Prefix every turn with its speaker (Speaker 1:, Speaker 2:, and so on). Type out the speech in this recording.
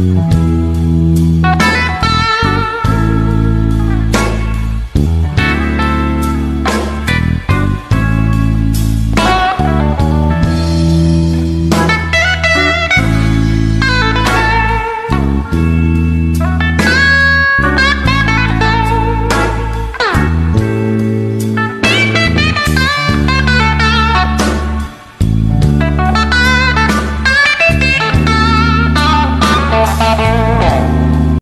Speaker 1: Mm-hmm.